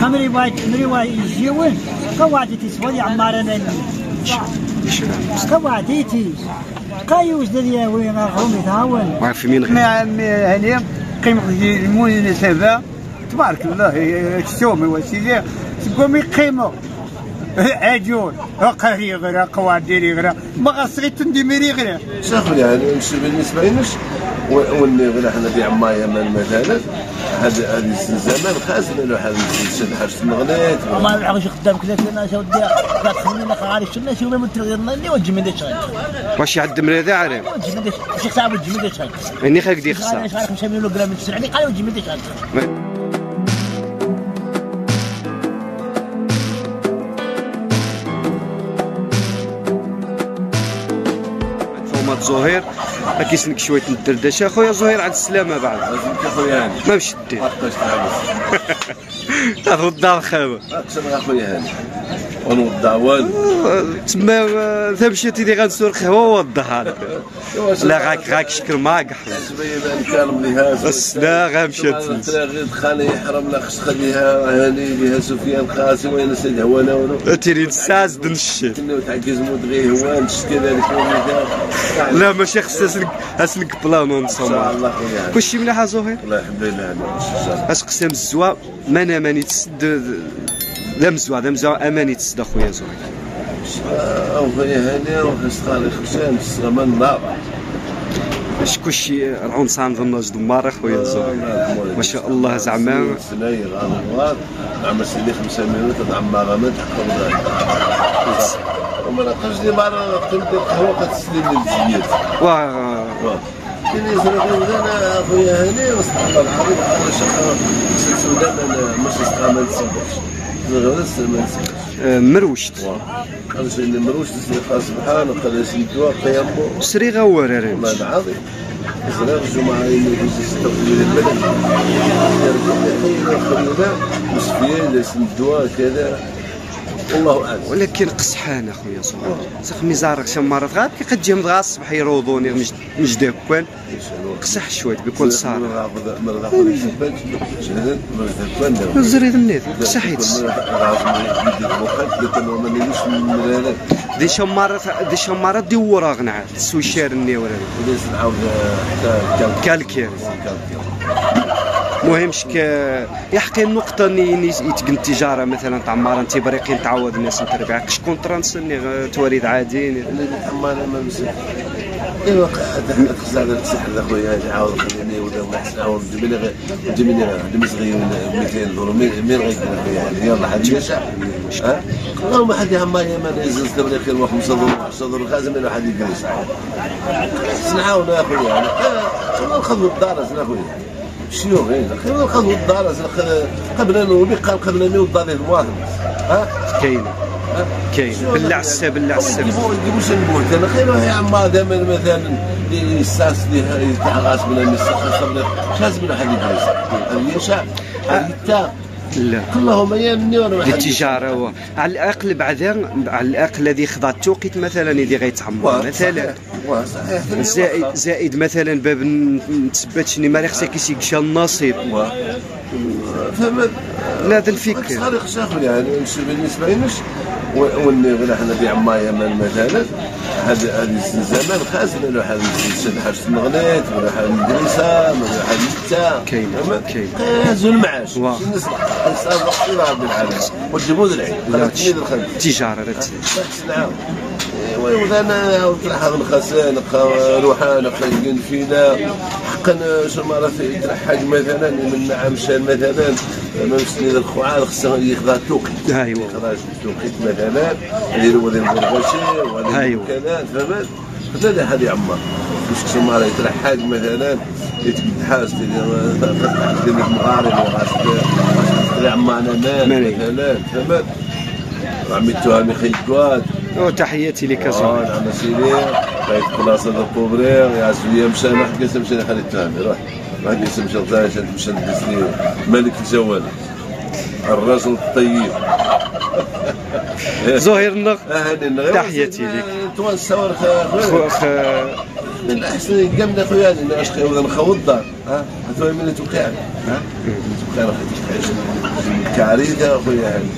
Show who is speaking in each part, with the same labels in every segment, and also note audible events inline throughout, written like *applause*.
Speaker 1: خمري وايت مري واي يجيون قواتي سوالي عمار أنا قواتي قايوش دنيا وين غومي تهاون
Speaker 2: وعارف مين غير؟
Speaker 3: مع هاني قيمة المون سافا. تبارك الله الشومي وسيدي تقومي قيمة. عجول. قهري غير قواديري غير ما غصغي تندميري غير
Speaker 4: شوف يعني نمشي بالنسبة لناش وني غير حنا في عماية من مثلا هذا هذه الزمان خاص له هذا الشد حاجة المغنيت
Speaker 1: ما نعرفش قدام كذا كنا شو ودي خلينا خارج شنو شو من تغيرنا اللي وجه من
Speaker 2: واش يعد من هذا عارف.
Speaker 1: وجه من شي صعب وجه من ديش
Speaker 2: إني خاك دي خسر
Speaker 1: أنا شارك 5 مليون جرام من تسرعني قال وجه من ديش
Speaker 2: فومات زهير كيسنك شوية الدردشة. خويا زهير على السلامه بعد.
Speaker 4: لازم خويا هاني
Speaker 2: ما مش دير *laughs* تاخذ الدار خاوه
Speaker 4: أقسم خويا هاني ونوضع والو.
Speaker 2: تما آه، ثا مشيتي اللي غنسور قهوه وضحها لا غاك غاك شكل بس لا غامشات
Speaker 4: غير خاني يحرم لا خص خليها هاني ليها سفيان قاسم وين سيد هوانا ونو
Speaker 2: تيري نساز دنشيت
Speaker 4: كنا تعكز مود غير هوان كذلك
Speaker 2: لا ماشي خص اسلك بلانو
Speaker 4: إن شاء الله
Speaker 2: كلشي مليح زهير؟
Speaker 4: الله الحمد لله أنا
Speaker 2: أش قسم الزوا؟ مانا ماني تسد لا مزوا لا مزوا أماني تسد أخويا زهير.
Speaker 4: أو خويا هاني وخص خالي خشام الصغمان نار.
Speaker 2: اش كلشي العنصر نظن جد مره خويا زهير. ما شاء الله زعما.
Speaker 4: عم سيدي خمسة مليون تدعم ما حق وما نقدرش دي مرة قيمة القهوة كتسلم للزيات
Speaker 2: وا.
Speaker 4: كاين يزرق أنا أخويا هاني وصح الله العظيم أنا شقه سودان أنا مش نسقى ما نسبش
Speaker 2: آه، مروشت.
Speaker 4: قال شي اللي مروش تسلي سبحان وقال شي دوا قيامو
Speaker 2: سري غور راه
Speaker 4: ما العظيم. زرق الجمعة يجوز يستقبل البلد خلينا مسفية لسن الدواء كذا. والله أعلم.
Speaker 2: ولكن قصحان أخويا صغير سخ ميزارك شي مرات غاب كي قد جيم دغا الصبح يروضوني مش داكوان قصح شوية بكل صراحة زريد قصحيت دي شمارات دي شمارات دي ورا غنعات سوي شار النيورا
Speaker 4: نعاود حتى
Speaker 2: كالكير مهمش ك يحكي النقطة اني يتقن التجارة مثلا تاع مارا انت بريقين تعوض الناس نتربع شكون ترانسني تواريد عاديين
Speaker 4: أنا ما مسك ايوا اخويا خليني ولا غير غير دمس غير 200 دولار مين غير اخويا يلا حد ها؟ ما ما يزز خير و 5 دولار 10 دولار خازم منه حد يجلس نعاون اخويا الدار اخويا شنو غير؟ نخذوا الدار قبل نوبي قال قبل يوضع لي المواطن ها؟
Speaker 2: كاينة. كاين بالعسه بالعسه
Speaker 4: يجيبوا يجيبوا سنبوت أنا خير يا عما دائما مثلا الساس اللي تاع غاس من المسخ شاز من حد يدرس. هذه شعب هذه
Speaker 2: لا
Speaker 4: كلهم يمني وأنا ما حد
Speaker 2: التجاره هو على الأقل بعدا على الأقل الذي خضع التوقيت مثلا اللي غيتعمر مثلا. زائد زائد مثلا باب نتثبت شني ما خصك كيسيكشا النصيب.
Speaker 4: فهمت
Speaker 2: لا هذا الفكر.
Speaker 4: صار خشاخ يعني بالنسبة لناش وني غير حنا في عماية من مثلا هذا هذه الزمان خاص له حال الشد حاجة المغنيت ولا حال المدرسة ولا حال التا
Speaker 2: كاين كاين.
Speaker 4: هازوا المعاش.
Speaker 2: واه.
Speaker 4: نسمع نسال إلى رب العالمين. تميد الخلف
Speaker 2: التجاره
Speaker 4: نعم ايوا أنا عاود تلحق الخسان روحان خايقين فينا. حقا شو مرة في تلحق مثلا من نعم شان مثلا. ما مسني الخوعان خصها يخضع توقيت
Speaker 2: ايوا
Speaker 4: يخضع توقيت مثلا. اللي هو ذي البرغشي ولا. الكلام فهمت؟ هذا هذه عمار. مش شو مرة يتلحق مثلا. يتقد حاس ديال المغارب وغاس عمانا مان
Speaker 2: ماني.
Speaker 4: مثلا فهمت؟ عمي التهامي خيكوات
Speaker 2: وتحياتي لك
Speaker 4: آه
Speaker 2: زهير
Speaker 4: بغيت بلاصه كوبرير يا زويا مشى ما حكيت مشى خلي التهامي روح. ما حكيت مشى تمشى ندز لي ملك الجوال. الرجل الطيب. *laughs*
Speaker 2: زهير النغ.
Speaker 4: النغير
Speaker 2: تحياتي لك.
Speaker 4: توان الصور
Speaker 2: خو-
Speaker 4: خويا.
Speaker 2: خ-
Speaker 4: من أحسن قمنا خويا أنا اش نخوض الدار. ها؟ تو من توقع. ها؟ توقع راح اخويا هاني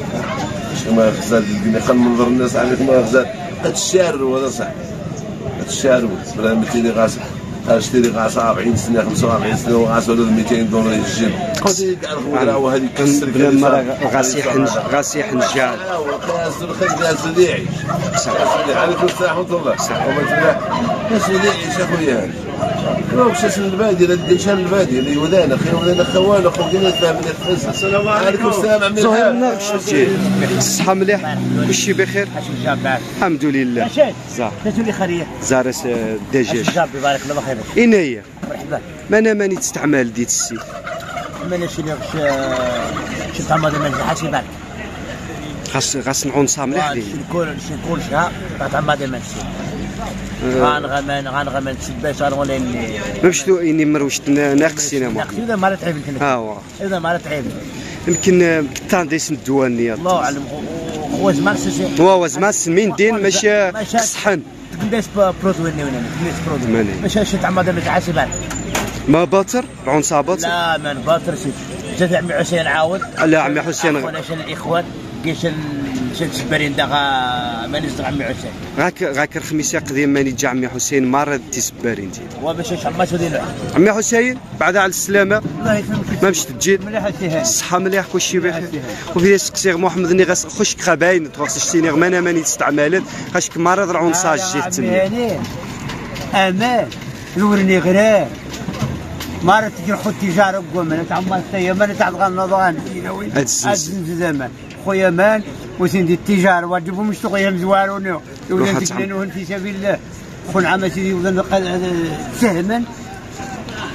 Speaker 4: ما خزال الدنيا خل منظر الناس عليك ما خزال هاد الشعر ولا صح؟ الشعر بلا مثلي غاس اشتري غاس 40 سنة 45 سنة وغاس ولا 200 دولار يجيب. قصدي كاع الخضره وهذه كسر
Speaker 2: بلا ما غاسي حنج غاسي حنجال
Speaker 4: قياس الخير قياس اللي يعيش. اللي عليكم السلام ورحمة الله. وما قياس اللي يعيش أخويا؟ هاني واش اسم البادي لا الدنشان البادي اللي ودانا أخي ودانا خوان اخو دينا فاهم السلام عليكم. السلام عمي
Speaker 2: زهير تجي الصحة مليح؟ كلشي بخير؟ الحمد لله.
Speaker 1: شيخ
Speaker 2: زار.
Speaker 1: تاتوا لي خريه
Speaker 2: زارس الدجاج
Speaker 1: يبارك الله بخير
Speaker 2: هي
Speaker 1: مرحبا.
Speaker 2: مانا ماني تستعمل ديت السيف
Speaker 1: من اللي غش شفت عماد المنزل حاسي بالك
Speaker 2: خاص خاص نعنصها مليح ليه؟
Speaker 1: شنكون شنكون شها بعد عماد المنزل غنغمان غنغمان تسباش ولا اللي
Speaker 2: مشتو اني مروشت ناقصين يا محمد
Speaker 1: إذا ما تعب أنت.
Speaker 2: ها هو
Speaker 1: إذا ما
Speaker 2: يمكن كتان ديس الدوانية.
Speaker 1: الله أعلم. هو زمان سيسي
Speaker 2: هو وزمان سمين دين ماشي
Speaker 1: شفت عماد المنزل حاسي بالك
Speaker 2: ما باطر؟ العنصة باطر؟
Speaker 1: لا من باطر سيت جات عمي حسين عاود.
Speaker 2: لا عمي حسين
Speaker 1: شن الإخوان. كيش شن سبرين دغا ما نزل عمي حسين
Speaker 2: غاك غاك الخميس قديم ماني جا عمي حسين مرة تيسبارين دي
Speaker 1: وباش عماش ودينا
Speaker 2: عمي حسين بعد على السلامة.
Speaker 1: الله يفهمك
Speaker 2: ما مش تجي
Speaker 1: مليح
Speaker 2: الصحة مليح كلشي بخير وفي سقسيغ محمد ني غاس خشك خباين تغسل شتيني غمانا ماني تستعملت. خاشك مرض العنصة جيت تمي
Speaker 3: أمان نورني غرام مرة تجي خو التجارة قوم تعمل تيا من تعبغى النظام
Speaker 2: هاد الزنز.
Speaker 3: الزنز زمان خويا مان وسندي التجارة واجبوا مش تقيا مزوارون
Speaker 2: روح
Speaker 3: يولي
Speaker 2: أتعم.
Speaker 3: تكلنوهن في سبيل الله. خون عما سيدي وذن سهما.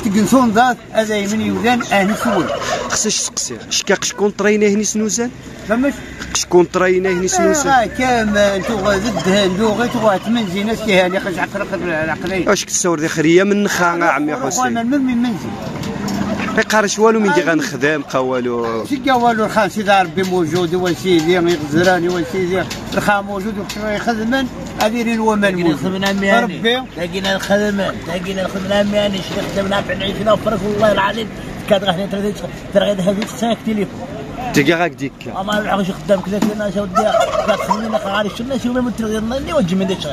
Speaker 3: تقنصون ذات هذا يمن يوذان أهل سول
Speaker 2: خصك تسقسي شكاق شكون طرينا هني سنوزان
Speaker 3: فمش؟
Speaker 2: شكون طرينا هني سنوزان
Speaker 3: آه كامان تغى ضدهن دوغي تغى تمنزي ناس كيهاني خش عقل العقلين
Speaker 2: واش كتصور دي خرية من خانا عمي حسين؟
Speaker 3: من من منزل
Speaker 2: ما يقارش والو من دي غنخدم قوالو
Speaker 3: سيدي والو الخان سيدي ربي موجود وسيدي يغزراني وسيدي الخان موجود وكشوي يخدمن هذه الومن
Speaker 1: لقينا خدمنا مياني.
Speaker 3: ربي.
Speaker 1: لقينا الخدمة لقينا الخدمة مياني شنو خدمنا في عيشنا وفرق والله العظيم. كانت غادي ترى ترى غادي هذيك ساك تليفون.
Speaker 2: تلقى ديك
Speaker 1: اما العغش خدام كذا كذا شو ودي خلينا خارج شنو شو من ترى اللي وجه من ديش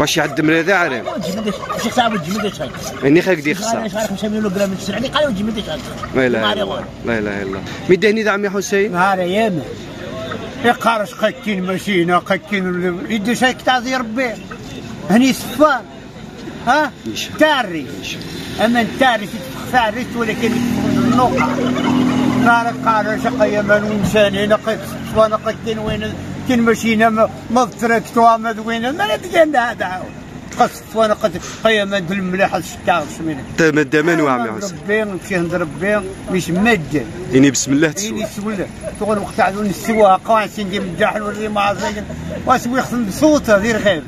Speaker 2: واش يعد مريض عارف
Speaker 1: وجه من ديش شي وجه من ديش
Speaker 2: اني خاك دي
Speaker 1: أنا
Speaker 2: خسر
Speaker 1: إيش عارف 5 مليون جرام تسرعني قال وجه من ديش
Speaker 2: لا اله الا الله لا اله الا الله ميداني ذا عمي حسين
Speaker 3: نهار أيام يقارش قكين ماشينا قكين يدي شيء تعطي ربي هني صفان ها. تاري اما تاري تاري ولكن النقطة نهار قال شقيا من ومشان هنا قد صفان قكين وين كين ماشينا مضطرك توامد وين ما نتجنى هذا قص وأنا قد قيما الملاح الشتاء سمينا
Speaker 2: تمدمان وعمي حسين
Speaker 3: ربي نمشي عند ربي مش مجد
Speaker 2: إني بسم الله تسوى.
Speaker 3: سوله تقول وقت عدو نسوها قوان سندي مداحل وري ما واسوي خصم بصوته دير غير.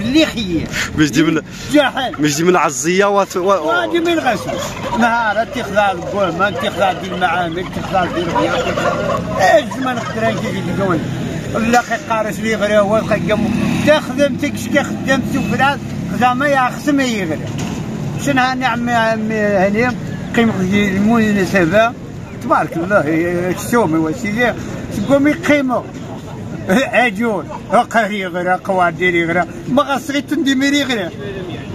Speaker 3: اللي خير.
Speaker 2: باش دي من
Speaker 3: جاحل
Speaker 2: باش دي من عزيه وات
Speaker 3: واجي من غسل. نهار القول ما تخلع دي المعامل تخلع دي الخيار إيش ما نقدر نجي دون لا قارس لي غير هو قيم تخدم تكشكي خدمت وفلان زعما يا خصم يغري. شنو هاني عمي عمي هاني؟ قيمة المناسبة تبارك الله الشومي وسيدي تقومي قيمة *laughs* عجول قهري غير قواديري غير ما غصغي تندميري غير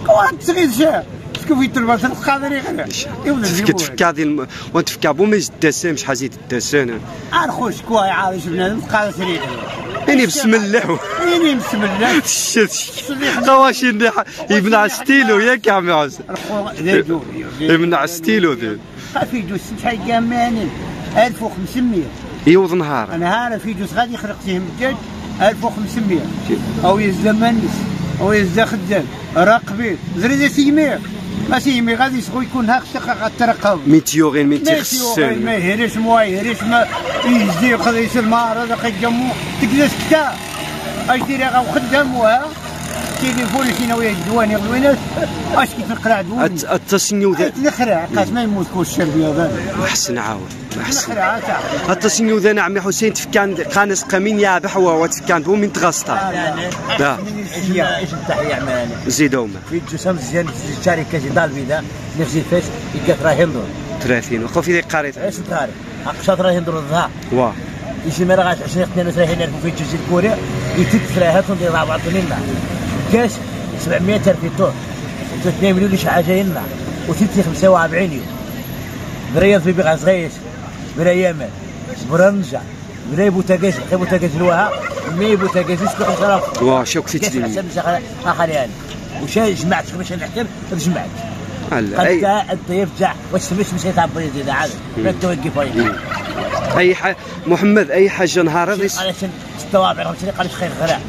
Speaker 3: قواد صغير شا شكون في تلبس القادري يولد *laughs*
Speaker 2: تفكا الم... وانت تفكا بو ما يدسان مش حاجة الدسان
Speaker 3: عارفوش كوا يعرف بنادم قادري غير
Speaker 2: إني بسم الله
Speaker 3: ويني بسم الله
Speaker 2: خواشي يمنع ستيلو ياك يا عمي
Speaker 3: جوري
Speaker 2: يمنع ستيلو ديال
Speaker 3: في جوز شحال جامعني 1500
Speaker 2: يوض نهار
Speaker 3: هذا في جوز غادي يخرق فيه مجاج 1500 أو يزدا منس أو يزدا خدام راقبين زريده سيمير ما سيمي غادي يسغو يكون هاك شقا غترقب
Speaker 2: ميتيوغين مين
Speaker 3: ما
Speaker 2: تيخسان
Speaker 3: يهرش ما يهرش ما يزدي قضيس المعرض قيمو تجلس كتا اش ديري غا خدام وها تليفون فينا ويا الدواني غوينات أش كيف نقرا دواني
Speaker 2: التصنيو ذا
Speaker 3: نخرع قاس ما يموت كل الشربيه هذا.
Speaker 2: حسن عاود حسن
Speaker 3: نخرع تاع
Speaker 2: التصنيو ذا عمي حسين تفكان قانس قمين يا بحوا وتفكان بو من تغسطا لا.
Speaker 1: إيش التحيه عماني
Speaker 2: زيدوما
Speaker 1: في جسم زين الشركة دار البيضاء نفسي فاش يقطع هندور
Speaker 2: 30 وقف في قريت
Speaker 1: عيش الكاري أقشاط راه يندور الظهر
Speaker 2: واه
Speaker 1: يجي ما راه 20 32 ألف في الجزيره الكوريه يتك ثلاثة تنضي 24 لنا كاش 700 ألف يطور 2 مليون شي حاجة لنا وثلثي 45 يوم. برياض في بيغا صغير برا يامن برنجة برا بوتاكاز حتى بوتاكاز الوها مي بوتاكاز يسكت 5000
Speaker 2: واه شوك
Speaker 1: كاس
Speaker 2: تدين
Speaker 1: حسب آخر يعني. وشا جمعت؟ باش نحكم جمعت. قد جاء الضيف جاع. واش سميت مشيت تعبر زيد عاد. ما توقف
Speaker 2: أي ح... محمد أي حاجة نهار هذا
Speaker 1: قال التوابع راه قال خير غراء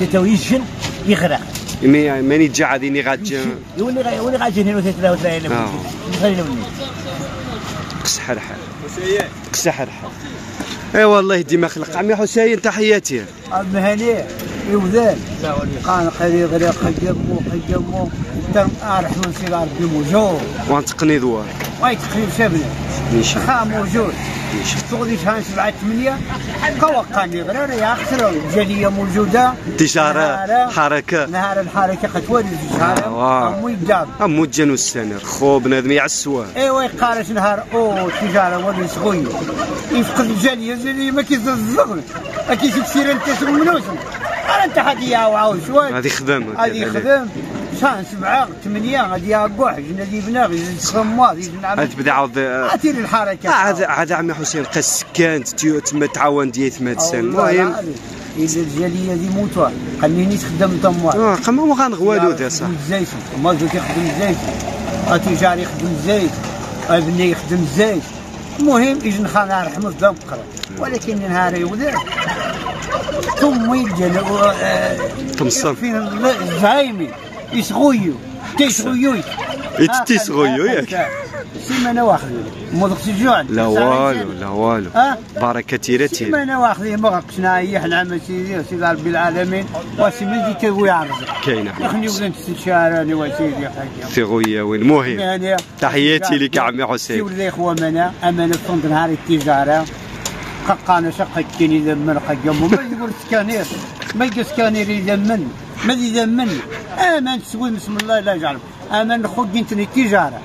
Speaker 1: تتو يجن يغرق.
Speaker 2: مي- ماني تجا عاديني غاتجي.
Speaker 1: يولي غا- يولي غاجي هنا 33
Speaker 2: آه.
Speaker 1: خلينا مني
Speaker 2: قصح الحال قصح الحال أي والله يهدي ما خلق. عمي حسين تحياتي.
Speaker 3: المهني يوذان قال قري غري قدمو قدمو تم ارح من صغار بموجود.
Speaker 2: وانتقني ذوار.
Speaker 3: واي تقريب
Speaker 2: نيشان
Speaker 3: خا موجود. تغدي شهان سبعة ثمانية. قوقاني غير يا خسر الجالية موجودة.
Speaker 2: تجارة حركة.
Speaker 3: نهار الحركة قتوالي في الشهر. أمو يقدر
Speaker 2: امو جانو السنر. خو بنادم يعسوا
Speaker 3: ايوا قالت نهار. أو تجارة ولي صغير. يفقد الجالية؟ الجالية ما اكي تكسير أنت شنو منوس قال أنت هادي يا وعاود شوي.
Speaker 2: هذه خدام
Speaker 3: شان سبعة ثمانية غادي يا كوح جنا بنا يزيد خماط يزيد
Speaker 2: هذه
Speaker 3: نعمل
Speaker 2: تبدا عاود آه،
Speaker 3: عاتير الحركة.
Speaker 2: عاد عاد عمي حسين قاس سكان تيو تما تعاون ديال ثمان سنين المهم.
Speaker 3: إذا الجالية دي موتوا خليني تخدم تموال
Speaker 2: آه قما ما غنغوالو ذا صح.
Speaker 3: الزيت. ما زوج يخدم الزيت. التجار يخدم الزيت. أبني يخدم الزيت. المهم يجي نخانا رحمة الله بقرا ولكن نهار يوذر ثم يلجأ
Speaker 2: تمصن.
Speaker 3: فين الزايمي يسغويو تيسغويو.
Speaker 2: إيش تيسغويو ياك؟
Speaker 3: سيمانة واحدة موضوع الجوع
Speaker 2: لا والو لا والو.
Speaker 3: ها
Speaker 2: بركة تيرتي.
Speaker 3: سيمانة واحدة ما غقشنا اي نعم سيدي سيدي رب العالمين. وسيمانة دي تقوي عرض.
Speaker 2: كاينة
Speaker 3: نحن ولد استشارة وسيدي حاجة
Speaker 2: في غوية وين المهم تحياتي لك عمي حسين.
Speaker 3: سيولي اخوة منا أمانة فند نهار التجارة. قانا شقة كين يذمن قجمو ما يقول سكانير. ما يقول سكانير يذمن. ما يذمن أمان تسوي بسم الله لا يجعل أمان خو جنتني التجارة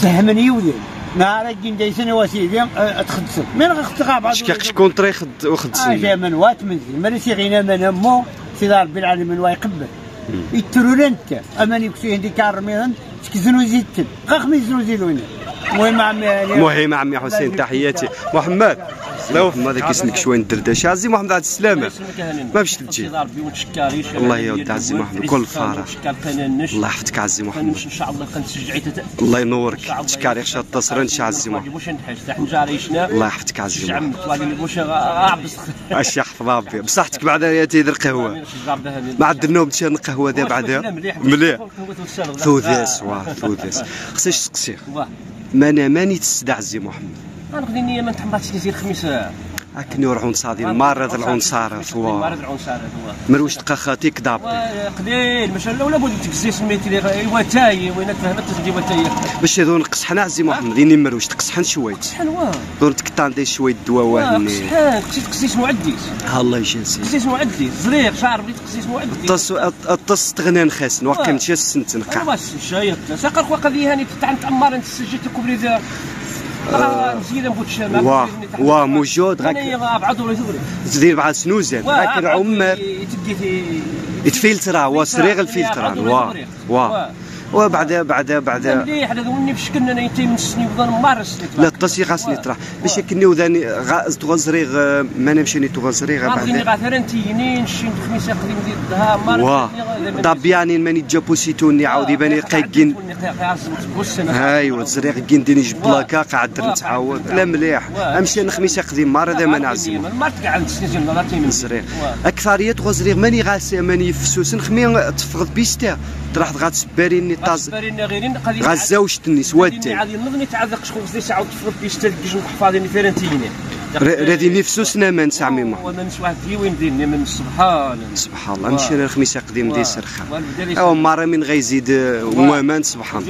Speaker 3: سهمن يولي. نهار الجن دايسن وسيدي اتخدسن من غتغاب
Speaker 2: شكاك شكون طريق وخد
Speaker 3: اجا
Speaker 2: سنين
Speaker 3: من وات منزل مالي غينا من امو سيدي ربي العالمين ويقبل يترون انت أمان يكسي عندي كارميرن تكزنو زيتن قاخ ميزنو زيلوني المهم عمي
Speaker 2: المهم عمي حسين تحياتي. محمد لا محمد كيسنك شوية ندردش عزي محمد عبد السلامة. ما باش تجي الله يود عزي محمد كل فرح الله يحفظك عزي محمد.
Speaker 1: إن شاء الله كنتشجعي
Speaker 2: الله ينورك. تشكاري خشا التصرن شي عزي محمد. الله يحفظك عزي محمد. أش يحفظ ربي. بصحتك بعدا يا تيدير قهوه ما عاد النوم تشان قهوه دابا بعدا مليح؟ ثوذاس واه ثوذاس خصنيش تسقسي مانا ماني تستدع عزي محمد؟
Speaker 1: غنقضي النية ما نتحمرش نزيد الخميس
Speaker 2: هاكني ورعون صادي مرض العنصارة
Speaker 1: مرض
Speaker 2: ثوا
Speaker 1: العنصارة هو.
Speaker 2: مروش تلقى خاطيك دابي
Speaker 1: قليل لا ولا بد تكزي سميتي لي ايوا تاي وين فهمت تدي وتاي.
Speaker 2: باش هذو نقصحنا عزي محمد يني مروش تقصحن شوية
Speaker 1: حلوة
Speaker 2: دور تكتاندي شوية دواء واهني
Speaker 1: شحال قصيت معديس
Speaker 2: ها الله يجازيك
Speaker 1: قصيت معديس زريق شعر بديت قصيت معديس
Speaker 2: الطس الطس تغنى نخاسن وقت مشى السنت
Speaker 1: أنا
Speaker 2: نقع
Speaker 1: بس شايف ساقر خو قضيه هاني تاع تأمر أنت سجلت
Speaker 2: واه واه موجود
Speaker 1: بعد ثوري
Speaker 2: تدير بعد سنوزان غاك العمر
Speaker 1: تدي
Speaker 2: يتفلترا هو سريغ الفلتران واه واه وبعد بعد بعد
Speaker 1: مليح هذا وني باش كنا أنا يتي من وظن مارس
Speaker 2: لا الطاسي غاسني طرح باش كني وذاني غاز تغزريغ ما نمشيني تغزريغ
Speaker 1: غادي
Speaker 2: بعد
Speaker 1: غاثرنتيني نشي الخميس قديم ديال الدها مارس
Speaker 2: ماني جابو سيتوني عاود يباني قايقين ايوا زريغ كنديني جبلاكا قاعد نتعاود لا مليح. أمشي أنا خميس قديم مار هذا ما نعزم. زريغ أكثرية غزريغ ماني غاسي ماني فسوس نخمي تفقد بيستا طرح غاتسباريني طاز
Speaker 1: برينا غيرين قضيه
Speaker 2: غزا وش تني سواتي
Speaker 1: غادي نظني تعذق شكون خصني ساعه تفرض بيشتا كيجن حفاظيني فيرنتيني
Speaker 2: رادي نفسوسنا ما نسعمي ما
Speaker 1: وما نش واحد وين ديرني من سبحان
Speaker 2: سبحان الله نمشي أنا الخميس قديم دي
Speaker 1: والبداية
Speaker 2: ايوا مرة من غيزيد ومان سبحان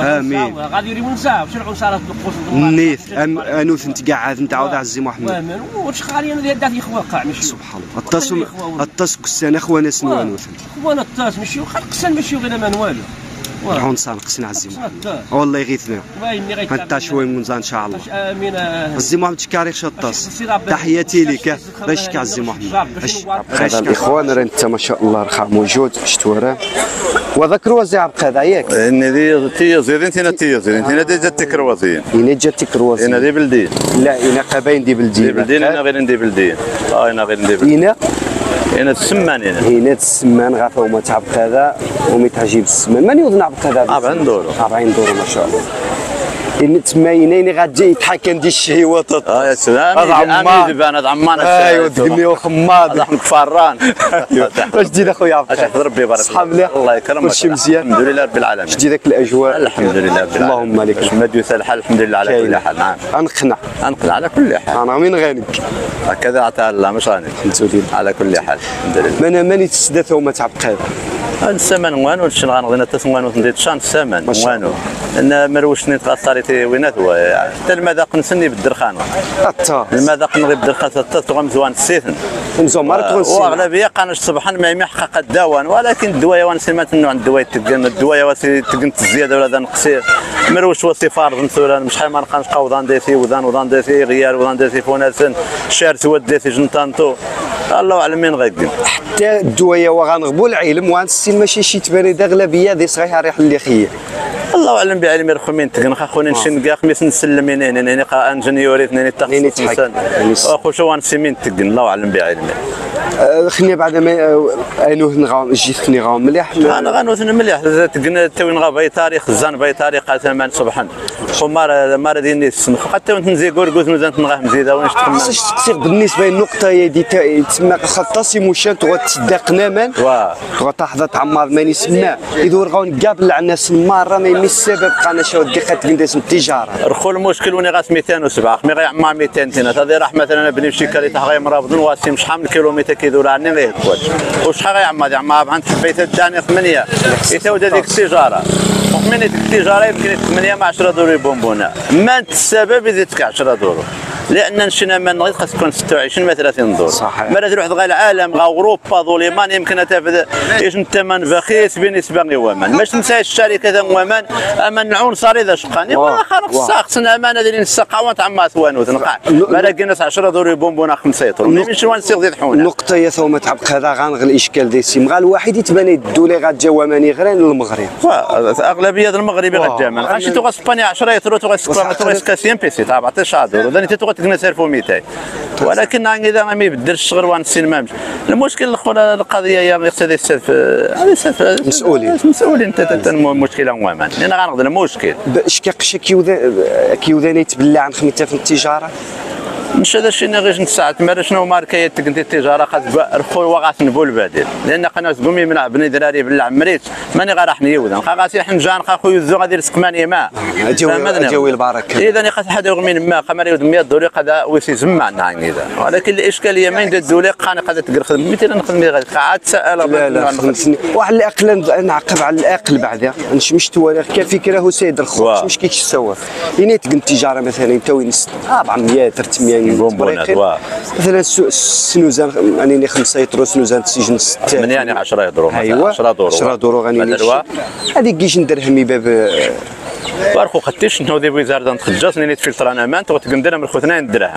Speaker 2: آمين.
Speaker 1: غادي يريمون ساعه واش العنصرات القوس
Speaker 2: نيث أم أنوث انت قاعد نتعاود عزي محمد.
Speaker 1: واش خالي أنا دات يخوقع ماشي.
Speaker 2: سبحان الله. الطاس الطاس كسان أخوانا سنوانوث
Speaker 1: وأنا الطاس ماشي. وخا قسان ماشي غير ما والو
Speaker 2: هون سانقسنا عزيم والله يغيثنا. انت شوي منزا إن شاء الله.
Speaker 5: امين
Speaker 2: عزي محمد شكاري شطاس تحياتي لك. باش عزي محمد هذا الاخوان راه انت ما شاء الله رخا موجود. شتو راه وذكروا زي عبد هذا ياك؟
Speaker 6: ان دي تي زيدين تينا تي زيدين تينا دي جات تكروازين
Speaker 2: هنا جات كرواسي
Speaker 6: هنا دي بلدين
Speaker 2: لا هنا قباين دي بلدين
Speaker 6: دي بلدين هنا غير دي بلدين آه هنا غير دي بلدين
Speaker 2: هنا
Speaker 6: تسمان هنا
Speaker 2: هنا السمان غافا وما تعب هذا وما تعجب السمان من يوضنا عبد هذا؟
Speaker 6: 40 دورو
Speaker 2: 40 دورو ما شاء الله. إن تما ينين غادي يتحكم دي الشهيوات
Speaker 6: آه يا سلام.
Speaker 2: هذا عمان.
Speaker 6: دبان هذا عمان
Speaker 2: ايوا دقني وخماض
Speaker 6: هذا حمك فران. *laughs*
Speaker 2: واش جديد أخويا؟ عبد
Speaker 6: اش ربي يبارك
Speaker 2: مليح
Speaker 6: الله يكرمك.
Speaker 2: كلشي مزيان؟
Speaker 6: الحمد لله رب العالمين.
Speaker 2: جديد ذاك الأجواء؟
Speaker 6: الحمد لله رب العالمين.
Speaker 2: اللهم لك الحمد.
Speaker 6: مد يسال الحال الحمد لله على كل حال. نعم.
Speaker 2: أنقنع.
Speaker 6: انقل على كل حال.
Speaker 2: أنا من غانك
Speaker 6: هكذا عطاها الله مش
Speaker 2: لله
Speaker 6: على كل حال. الحمد لله.
Speaker 2: من ماني تسدث وما تعب هذا
Speaker 6: السمن وانو شن غنغدينا تسوانو تنديت شان السمن
Speaker 2: ما شاء
Speaker 6: وانو. إن مروشني تغطاريتي وينات هو. حتى المذاق نسني بالدرخان.
Speaker 2: حتى
Speaker 6: المذاق نغيب بالدرخان حتى تغم زوان السيثن.
Speaker 2: مزون مارك تغنسي
Speaker 6: وأغلبية قانش صباحا ما يحقق الدوان ولكن الدوايه وان سمعت انه عند الدوايه تقن. الدوايه واسي تقن الزياده ولا ذا نقصي مروش وسي فارض مثلا حي ما نقانش قوضان ديسي وذان وذان ديسي. غيار وذان ديسي فوناسن شار سواد ديسي جنطانتو الله أعلم مين غيقدم.
Speaker 2: حتى الدوايه وغنغبوا العلم وان السين ماشي شي ذا اغلبيه ذي صغيره ريح اللي خيه
Speaker 6: الله أعلم بعلم رخمين تكن خاخوني نشن كاع خميس نسلم هنا هنا قا انجنيوري
Speaker 2: نيني
Speaker 6: تخصص أخو شو سيمين تكن الله أعلم بعلمه
Speaker 2: آه، خلينا بعد ما آه، انو نغاو جيت خني غاو مليح.
Speaker 6: أنا غنوثن مليح. تكن توين غا باي تاريخ الزان باي تاريخ ثمان صبحا خو مار مار ديني حتى وانت نزي قرقوز مزان تنغاه وين تخمم
Speaker 2: خاصك تقصير بالنسبة للنقطة هي دي تسمى خطاسي موشان تغوى تصدق نامان
Speaker 6: واه
Speaker 2: تحظى تعمر ماني سما إذا ورغاو نقابل على الناس مره ما يمي السبب. قانا شو دقه تقندس التجارة.
Speaker 6: رخو المشكل وني غاس 207 مي غيعمر 200 تينا هذا راح مثلا بني بشي كالي تاع غير مرابط. واسي مش حامل كيلومتر كيدور عني غير كوت وشحال غيعمر يعمر عند حبيت الثاني 8 يتود هذيك التجارة. ومن ديك التجاره يمكن 8 مع 10 دورو بونبونه ما السبب تك 10 دورو. لأن نشنا ما نغير خاص تكون 26 ما 30 دور
Speaker 2: صحيح.
Speaker 6: مرة تروح غير العالم غا أوروبا ظليمان يمكن تفد إيش الثمن بخيس بالنسبة لومان ماش نسى الشركة ذا ومان أما نعون صار إذا شقاني. خلق
Speaker 2: واه.
Speaker 6: الساق سن امانه ديال السقاوه تاع ما ثوانو تنقع ما لاقي ناس 10 دور يبومبونا 5 يطر مش وان سيغ حونا
Speaker 2: النقطة هي ثم تعبق هذا غنغ الإشكال دي سيم غا الواحد يتبان الدولة غاتجا وماني غير للمغرب
Speaker 6: أغلبية المغربي. غير جامل غاشي تغا إسبانيا 10 يطرو تغا سكرا تغا سكاسيان بيسي تاع 14 دور اذا انت تغا تقنا سيرفو 200 ولكن إذا ما يبدل الشغل وان السينما المشكل الاخرى القضية هي يقتضي السلف
Speaker 2: مسؤولين.
Speaker 6: مسؤولين. أنت المشكلة عموما لأن غنغض المشكل.
Speaker 2: شكاقشا كيوذا كيوذا يتبلع عن خميتها في التجارة؟
Speaker 6: مش هذا الشيء غير نتساعد ما شنو ماركة تقنت التجارة؟ قد رخول وغاس نبول البديل لأن قناه قومي من بني دراري بالله عمريت ماني غير راح نيوذا. خا غاسي حنجان خا خويا زو غادي رزق ماني ما.
Speaker 2: أجاوي البركة.
Speaker 6: إذا نقص حد يغمين ما. قمر يود 100 دولار قد ويسي زمع إذا. ولكن الاشكاليه ما يدير الدولار قانا قد تقدر خدم مثلا نخدم غير؟ قاعد تسال
Speaker 2: لا لا واحد الأقل نعقب على الأقل بعدا نش مش تواريخ كفكره هو سيد الخوت. مش كيكش سوا هنا تقن التجاره مثلا انت وين 400 300
Speaker 6: بونبونات،.
Speaker 2: مثلا سنوزان يعني خمسة يطرو سنوزان تسجن ستة.
Speaker 6: من يعني 10 يدرو مثلا
Speaker 2: ايوا
Speaker 6: 10 دور
Speaker 2: 10 دورو
Speaker 6: مثلا
Speaker 2: هذيك كيش ندرهم باب
Speaker 6: بارخو قديش نهو دي وزاره تخجاس نيت فلتر أنا مان قندنا من خو 2 درهم.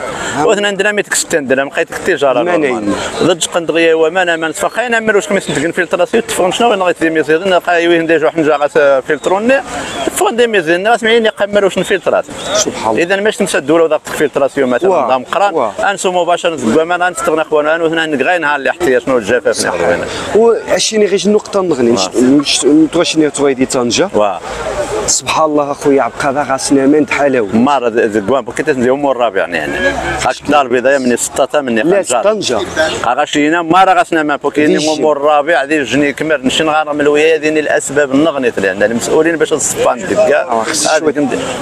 Speaker 6: و 2 درهم يتك 60 درهم قيت التجاره
Speaker 2: مانين.
Speaker 6: ضد قندغيه ومانا مان تفقينا مروش كمس تقن فلتراسيو تفهم شنو نغيت دي ميزيدن قايوي ندير واحد نجا غاس فلتروني تفهم دي ميزيدن ناس معين يقمروش نفلترات.
Speaker 2: سبحان الله.
Speaker 6: إذا ماش تنسى الدولة وضغط فلتراسيون مثلا. نظام قران. أنسو مباشرة زعما نستغنى خونا انا وهنا نقغي نهار اللي احتياج شنو الجفاف
Speaker 2: واشيني غير النقطه نغني؟ مش نتواشني تويدي طنجه سبحان الله. اخويا عبقى هذا غاسنا من حلاوه
Speaker 6: مار زكوان كنت نزيهم الرابع يعني. هاك الدار البيضاء من ستة من
Speaker 2: لا
Speaker 6: خنجر.
Speaker 2: طنجه
Speaker 6: غاشينا ما راه غاسنا ما بوكيني
Speaker 2: ديجي.
Speaker 6: مو الرابع ذي جني كمر نشن غار من الويا ذي الأسباب النغنيت لأن المسؤولين باش الصفان
Speaker 2: آه، خص شوي.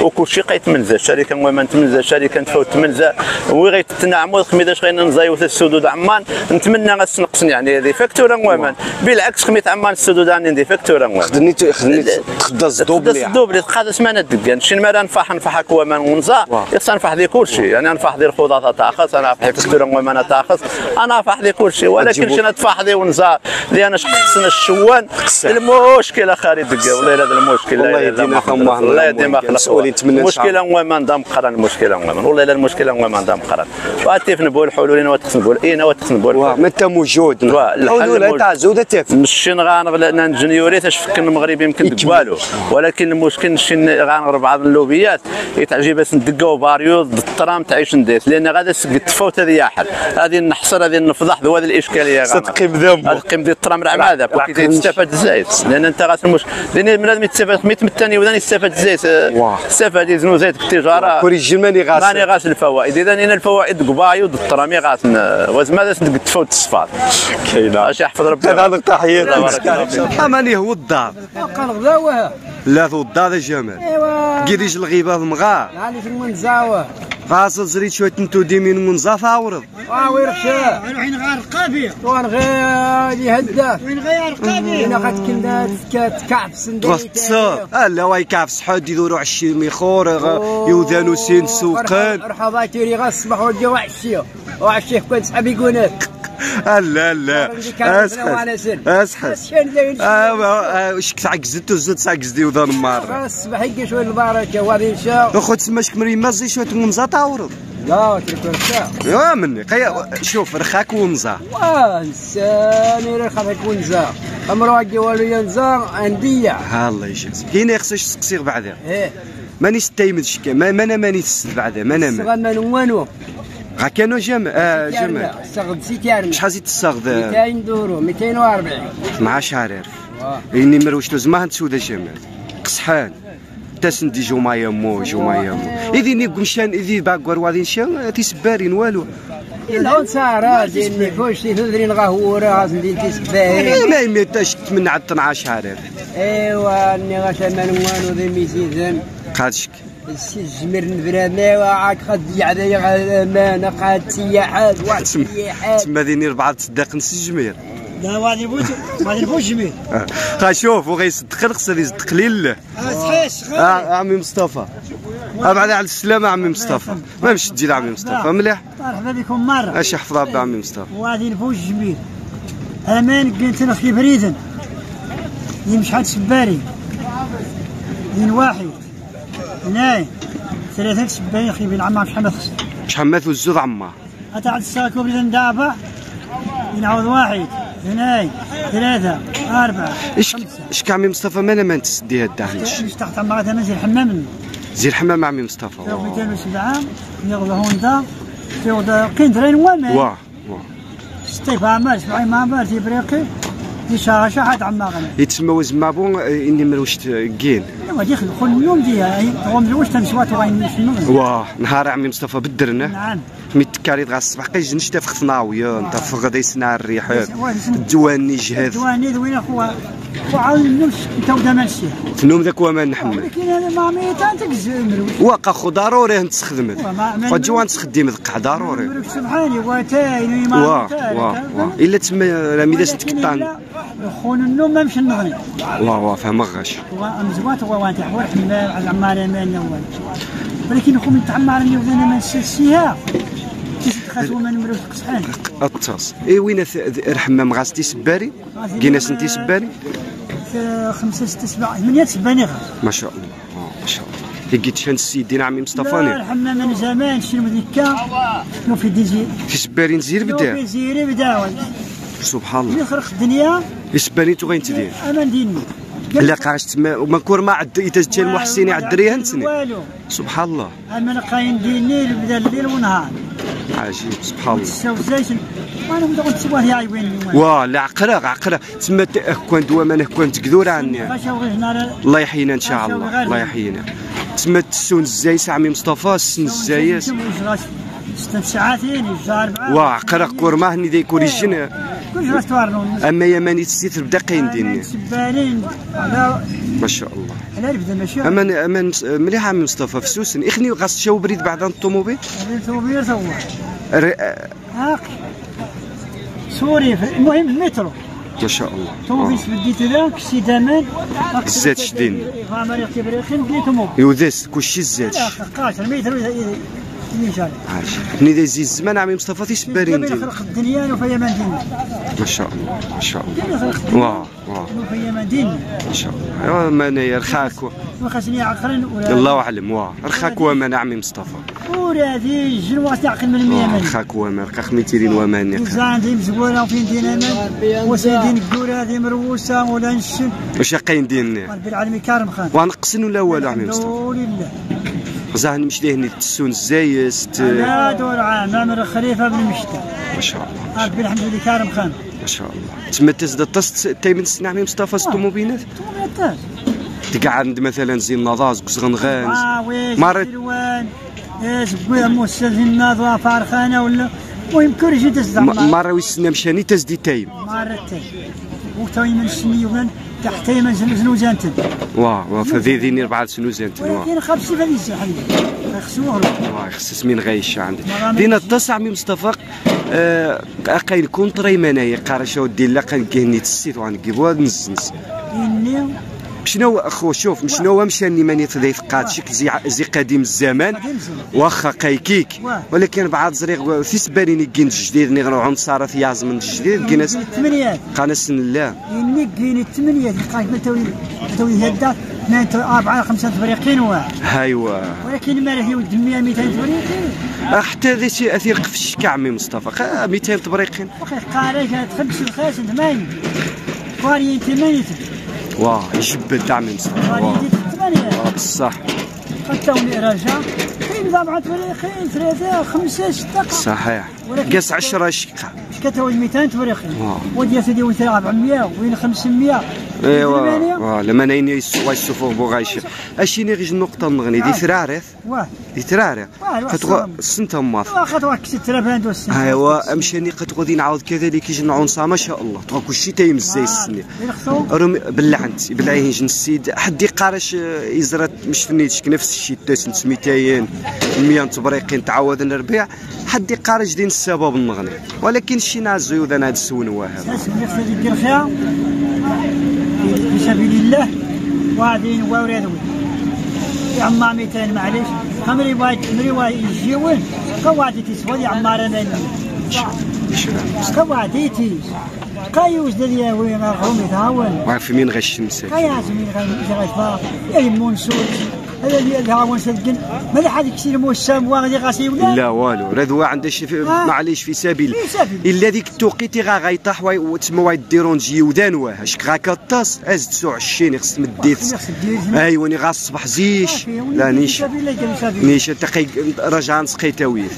Speaker 6: وكل شيء قيت منزل الشركة وما تمنزل الشركة تفوت تمنزل وي غيت تنعمو خميداش غينا نزايو السدود عمان. نتمنى غتنقصن يعني هذه فاكتورة ومان بالعكس خميت عمان السدود عندي دي فاكتورة ومان
Speaker 2: خدني خدني تخدز دوبلي.
Speaker 6: دوبلي تقاد سمانه دقان شي مرة نفح نفح كوا من ونزا
Speaker 2: واه.
Speaker 6: يصنفح ذي كل شيء يعني نفح ذي الخضار تاخذ أنا نفح السورة وما تاخذ. أنا نفح ذي كل شيء ولكن شنو تفح ذي ونزا ذي أنا شخصنا الشوان. المشكلة خالد دقا والله هذا المشكل الله.
Speaker 2: خمه
Speaker 6: الله يديما خلق
Speaker 2: مسؤولين نتمنى
Speaker 6: المشكلة هو ما ندم قرن المشكلة هو من والله لا المشكلة هو ما ندم قرن. واتيف نقول حلولين واتخ نقول اين واتخ نقول
Speaker 2: واه ما انت موجود
Speaker 6: واه، الحل
Speaker 2: حلول
Speaker 6: موجود.
Speaker 2: تاع زوده تاف
Speaker 6: نشين غانغ لأن نجنيوري تشفك المغربي يمكن تقبالو. ولكن المشكل نشين غانغ بعض اللوبيات يتعجب بس ندقوا باريو ضد الترام تعيش نديس لأن غادا تفوت هذه ياحل هذه نحصر هذه نفضح ذو هذه الاشكاليه غانغ.
Speaker 2: صدقي بذنبه.
Speaker 6: هذا قيم ديال الترام راه مع هذا كي تستفاد الزايد لأن انت غاس المش لأن بنادم يتستفاد ميت الثاني وذا يستفاد الزايد
Speaker 2: واه.
Speaker 6: استفاد يزنو زيت التجاره
Speaker 2: كوري الجرماني غاس
Speaker 6: ماني غاس الفوائد اذا هنا الفوائد قبايو ضد الترامي غاس وزما هذا تفوت الصفار
Speaker 2: كاينة
Speaker 6: اش يحفظ ربي
Speaker 2: هذا نقطة حياتي
Speaker 6: الله يبارك فيك.
Speaker 2: اماني هو الدار لا ذو الدار جمال
Speaker 5: ايوا
Speaker 2: كيريج الغيبة مغا
Speaker 5: علي في المنزاوة.
Speaker 2: غاصل زريت شوية انتو ديمين منزا ثاورض
Speaker 5: آه ويرخشى
Speaker 7: وين غير رقابي؟
Speaker 5: وين غير يهدا
Speaker 7: وين غير رقابي؟
Speaker 5: أنا قد كنا تكعب سندي
Speaker 2: تغتصر لا واي كاف صحاد يدورو عشي ميخور يوذانو سين سوقان.
Speaker 5: مرحبا تيري غا الصباح ودي وعشيه وعشيه كنت صحابي يقولك. *laughs*
Speaker 2: لا لا. اسحس اسحس واش تعكزت وزدت تعكزدي وذا المار
Speaker 5: الصباح يجي شوية البركة وغادي نمشى
Speaker 2: اخو تسمى شكمري مازي شوية منزا تعورض
Speaker 5: لا تركوا
Speaker 2: يا مني. قيا شوف رخاك ونزا.
Speaker 5: وانساني راه خاطر كونزا امراجي والو ينزا انديه
Speaker 2: ها الله يجازيك. كاين خصوش تسقسيغ بعدا
Speaker 5: إيه.
Speaker 2: ماني ستايمد شكا. ما ما أنا ماني تسد بعدا ما أنا ما.
Speaker 5: نوانو
Speaker 2: غا كانوا جمع. آه جمع.
Speaker 5: استغد سيتيارنا
Speaker 2: شحال زيد تصاغد
Speaker 5: 200 دورو. 240
Speaker 2: مع شعرير إني مروش لوز ما هنتسودا جمال قصحان. تسندي جو ما يمو جو ما يمو إذي ني قمشان إذي باقور وادي نشان تيسبارين والو.
Speaker 5: لون سارة ديني كوش تدرين غهورة غازندين تسباهي
Speaker 2: إيه ما يميتاش تمنى عاد 12 شعرير
Speaker 5: إيوا إني غاشا وانو ذي ميزيزن
Speaker 2: قادشك
Speaker 5: الجمر نبرامي وعاك قد يعني غامان قاد سياحات واحد سياحات
Speaker 2: تسمى ذيني ربعة تصدق نسي جميل
Speaker 7: لا وادي بوت وادي بوت جميل.
Speaker 2: شوف وغيصدق الخسر يصدق لله
Speaker 7: صحيح
Speaker 2: عمي مصطفى. آه بعد على السلامة عمي مصطفى. ما مش تجي لعمي مصطفى. مليح؟
Speaker 7: مرحبا بكم مرة.
Speaker 2: اش يحفظ ربي عمي مصطفى.
Speaker 7: وادي الفوج جميل. أمان قلت لك في بريدن. يمشي حد سباري. دين واحد. اثنين. ثلاثة سباري أخي بن عمار شحال خص
Speaker 2: شحال ماثو الزوض عما
Speaker 7: حتى عند الساكو بريدن دابا. ينعوض واحد. اثنين ثلاثة أربعة
Speaker 2: اش اش كعمي مصطفى؟ ما أنا ما نتسديها الدهنش
Speaker 7: مش تحت عمارة أنا زي الحمام
Speaker 2: زي الحمام عمي مصطفى. واه
Speaker 7: 207 يغضى هوندا يغضى قندرين وما
Speaker 2: واه واه.
Speaker 7: ستيف عمار سبعين معمار في شحات عمار
Speaker 2: يتسمى وزما بون اني مروش كين
Speaker 7: ايوا ديخل خل اليوم دي تغم واش تنسوات وين شنو
Speaker 2: واه نهار عمي مصطفى بدرنا
Speaker 7: نعم
Speaker 2: ميت كاريت غا الصباح قيج نشتا في خفناوية انت في غدا يسنع الريحات الدواني جهاز
Speaker 7: الدواني وين اخوة وعاود نمش انت ودا ماشي
Speaker 2: تنوم ذاك وما نحمل
Speaker 7: ولكن هذا ما ميتان تكزم مروش
Speaker 2: واقا خو ضروري نتخدم قد جوان تخدم ذقع ضروري
Speaker 7: مروش سبحاني ما
Speaker 2: واه واه واه الا تسمى لا ميداس تكطان
Speaker 7: خون النوم ما مش نغني
Speaker 2: واه واه فهم غاش
Speaker 7: مزوات هو وانت حوار حمال على العمارة ما نوال ولكن خو من تعمار اللي وذانا ما نسيها تخاف وما نمروش قصحان؟
Speaker 2: اتص إي وين الحمام غاستي سباري؟ كينا سنتي سباري.
Speaker 7: خمسة ستة سبعة ثمانية سباني غير
Speaker 2: ما شاء الله ما شاء الله. لقيت شان سيدنا عمي
Speaker 7: لا
Speaker 2: مصطفى
Speaker 7: الحمام من زمان شنو ذيكا شنو في ديزي
Speaker 2: في سباري نزير
Speaker 7: شنو في
Speaker 2: بدا
Speaker 7: زيري بدا
Speaker 2: سبحان الله.
Speaker 7: اللي خرق الدنيا.
Speaker 2: سباري تو غين تدير
Speaker 7: أمان ديني
Speaker 2: لا قاش تما وما كور ما عد يتجتي المحسنين عدريها نتني
Speaker 7: والو.
Speaker 2: سبحان الله.
Speaker 7: أما قاين ديني بدا الليل ونهار.
Speaker 2: عجيب سبحان الله.
Speaker 7: السوسيشن وأنا مدغن تسواه يا عيوين
Speaker 2: واه لا عقرة عقرة تما كون دوا ما كون تقدور عني الله يحيينا إن شاء الله. الله يحيينا. تما تسون الزايس عمي مصطفى السن الزايس
Speaker 7: ست أربعة.
Speaker 2: واه عقرة كور ما هني ديك أما يماني تسيت بدا قاين ديني.
Speaker 7: على
Speaker 2: ما شاء الله.
Speaker 7: على ماشي
Speaker 2: أمان أمان مليح عمي مصطفى في سوسن إخني غاس شاو بريد بعد الطوموبيل؟ ر-
Speaker 7: هاك سوري في- المهم المترو
Speaker 2: ما شاء الله.
Speaker 7: تو
Speaker 2: آه.
Speaker 7: بديت ذا كسي تمن
Speaker 2: الزيت شديني.
Speaker 7: فامري اختباريخين بديتهم
Speaker 2: يوديس كلشي زاد
Speaker 7: لا قاش يجاري
Speaker 2: عاش ني دايز الزمان عمي مصطفى تيس بارين
Speaker 7: قبل
Speaker 2: ديال
Speaker 7: خلق الدنيا وفيا ما ديننا
Speaker 2: ما شاء الله ما شاء الله. واه واه
Speaker 7: وفيا ما ديننا
Speaker 2: ما شاء الله. ايوا ما انايا رخاك
Speaker 7: وخاصني عقرن ولا
Speaker 2: الله اعلم واه رخاك ومان عمي مصطفى.
Speaker 7: ولا ذي الجنوة تعقل من المية
Speaker 2: واه
Speaker 7: من
Speaker 2: رخاك ومان رخاك ميتيرين ومان
Speaker 7: إنسان ذي مزبورة وفين دين أمان وسيدين القورة ذي مروسة ولا نشن.
Speaker 2: واش قاين ديالنا
Speaker 7: رب العالمين كارم خان.
Speaker 2: ونقصن ولا والو عمي مصطفى؟
Speaker 7: الحمد لله.
Speaker 2: زاه نمشي ليه تسون الزايس ت-
Speaker 7: لا دور عام عامر خليفة بن مشتا
Speaker 2: ما شاء الله.
Speaker 7: ربي الحمد لله كارم خان.
Speaker 2: ما شاء الله. تما تزداد تص تايمن سنة عمي مصطفى ستوموبينات
Speaker 7: توميتاج
Speaker 2: تقع عند مثلا زين نضاز كزغنغان
Speaker 7: آه ويش
Speaker 2: مرت.
Speaker 7: بويا موسى الناظرة فارخانة ولا المهم كل شيء تزدع
Speaker 2: م- مرة ويسنا مشاني تزدي تايم.
Speaker 7: مرتين وتوي من الشني ومن تحت من زنو زانتن
Speaker 2: واه واه فذي ذيني ربعة سنوزان واه
Speaker 7: ولكن خمسة فليس حبيبي خصوه
Speaker 2: واه خصص من غايش عندي دينا التصع عمي مصطفى آه قاين كونتري منايا قارشة ودي لا قاين كيهني تسيت وغنجيبوها نزنس.
Speaker 7: إني
Speaker 2: شنو أخو شوف شنو مشاني ماني تضيف قادشك زي زي قديم الزمان. واخا قايكيك. ولكن بعد زريغ في سباليني كين جديد ني غنروحو نصارى في من جديد كينا
Speaker 7: الثمانيات.
Speaker 2: قانا سن الله
Speaker 7: إني كاين الثمانيات قاعد توي توي هدا ما انت أربعة خمسة فريقين واحد
Speaker 2: هايوا.
Speaker 7: ولكن ما راه يود 100 200 فريقين
Speaker 2: حتى ذي شي اثير قف الشكا عمي مصطفى. قا 200 تبريقين
Speaker 7: وخي قاري تخبش الخاس ثمانية كواري ثمانية
Speaker 2: واه يجبد مصطفى
Speaker 7: كواري
Speaker 2: واه بصح
Speaker 7: قتوني رجع كاين أربعة فريقين ثلاثة خمسة ستة
Speaker 2: صحيح قاس 10 شكا
Speaker 7: كتوي 200 فريقين
Speaker 2: واو.
Speaker 7: ودي يا سيدي وين 400 وين 500
Speaker 2: ايوا. واه لما نايني يسوا يسوفو بوغايشه اشيني غير النقطة نغني دي ترارث
Speaker 7: واه
Speaker 2: دي ترارث
Speaker 7: واه،
Speaker 2: كتغو ماط
Speaker 7: واخد واحد كسي ترابان دوس
Speaker 2: ايوا امشاني قد غادي نعاود كذلك يجي نعونصا ما شاء الله. تغا كلشي تايم الزاي السني
Speaker 7: يلخصو
Speaker 2: رمي بلعنت بلعيه جن السيد حد يقارش يزرت مش فنيتش نفس الشيء تاسن 200 100 تبريقين تعاود الربيع حد يقارش دين السبب النغني ولكن شي ناس زيود أنا هاد السون واه
Speaker 7: ناس يخسر يدير خير. في سبيل الله وورادوي يا عمار 200 معليش خمري وايد خمري وايد يجيون قواعدي تسوى يا عمار أنا قواعدي تيس. قايوز دليا وين غروم يتهاون.
Speaker 2: وعارف مين غش الشمس.
Speaker 7: قايا زميل غير يا يمون سوت. هذا اللي الهاون سجن ما حد يكسر موسام وغادي غاسي ولا
Speaker 2: لا والو رضوى عنده شي في
Speaker 7: آه.
Speaker 2: معليش في سبيل. إلا ديك التوقيت غا غيطيح وتسمى وايد ديرون جي ودان واه اش غا كطاس از 29 خص
Speaker 7: زمان.
Speaker 2: ايوا ني غا الصبح زيش. لا نيش. نيش تقي رجع نسقي تاويل.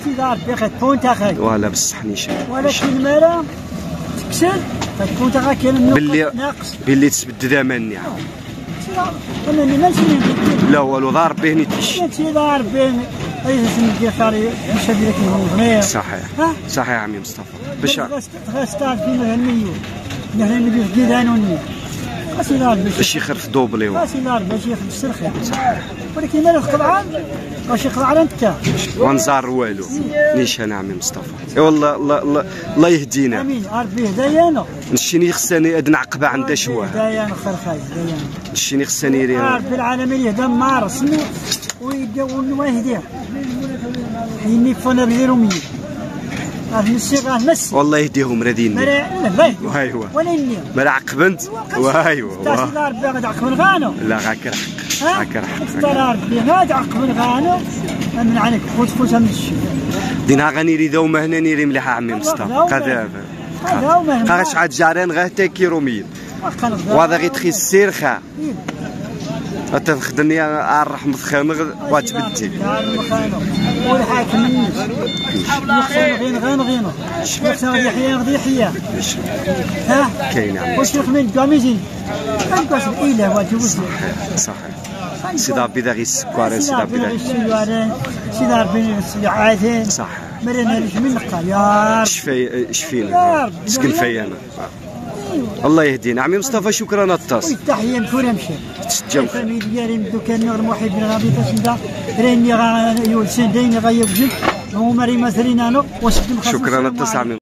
Speaker 7: تكون
Speaker 2: ولا بصح نيش.
Speaker 7: ولكن المرأة تكسل فتكون تاخذ كان
Speaker 2: باللي
Speaker 7: ناقص.
Speaker 2: باللي تسبد ذمني
Speaker 7: أنا اللي ماشي
Speaker 2: لا والو ضارب به نيتش
Speaker 7: انت دار بين اي سندي خاري مش هذيك المغنيه
Speaker 2: صحيح.
Speaker 7: ها
Speaker 2: صحيح عمي مصطفى. باش
Speaker 7: غاستاد فينا هنيو نحن نبي جديد غاسي دار باش
Speaker 2: يخرف دوبلي
Speaker 7: باش ياخذ السرخه ولكن ما قطعان واش يقطع انت
Speaker 2: ونزار والو. نيش أنا عمي مصطفى. إي والله الله الله يهدينا.
Speaker 7: آمين. عارف به ديانا
Speaker 2: نشيني خصني ادنا عقبه عندها شواه.
Speaker 7: ديانا خير خايف ديانا
Speaker 2: نشيني خصني يري
Speaker 7: عارف العالمين يهدى مار سمو ويهديه يني فانا بغير مية.
Speaker 2: والله يهديهم رادين ايوا
Speaker 7: ولا يني.
Speaker 2: ما عقبنت وايوا لا غاك رحق
Speaker 7: ها
Speaker 2: غاك رحق
Speaker 7: ترى بغد عقب الغانو من عنك فوت فوت من الشيء.
Speaker 2: دينها غني ري ذو مهنا نيري مليحة عمي مصطفى. قذاب قاش عاد جارين غا تاكي روميين وهذا غي تخي السيرخه تخدني الرحمة خامغ وتبدي
Speaker 7: والحاكم الناس يخسر غين غين غينو يخسر يحيى غدي يحيى ها؟
Speaker 2: كاين. عمي
Speaker 7: وش من قاميزين كان قاس الاله واجوز
Speaker 2: صحيح. صح
Speaker 7: مرينا ليش من يا
Speaker 2: شفي فيا أنا الله يهدينا عمي مصطفى شكرا الطاس
Speaker 7: والتحيه مكورة مشي
Speaker 2: تسجم
Speaker 7: الفامي ديالي الدكان نور محب بن غابي تسندا راني غا يولسين غا يوجد هما ريما ثرينانو وسد
Speaker 2: شكرا الطاس عمي